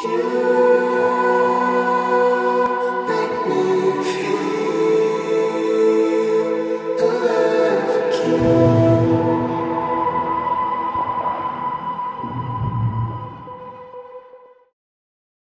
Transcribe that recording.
you.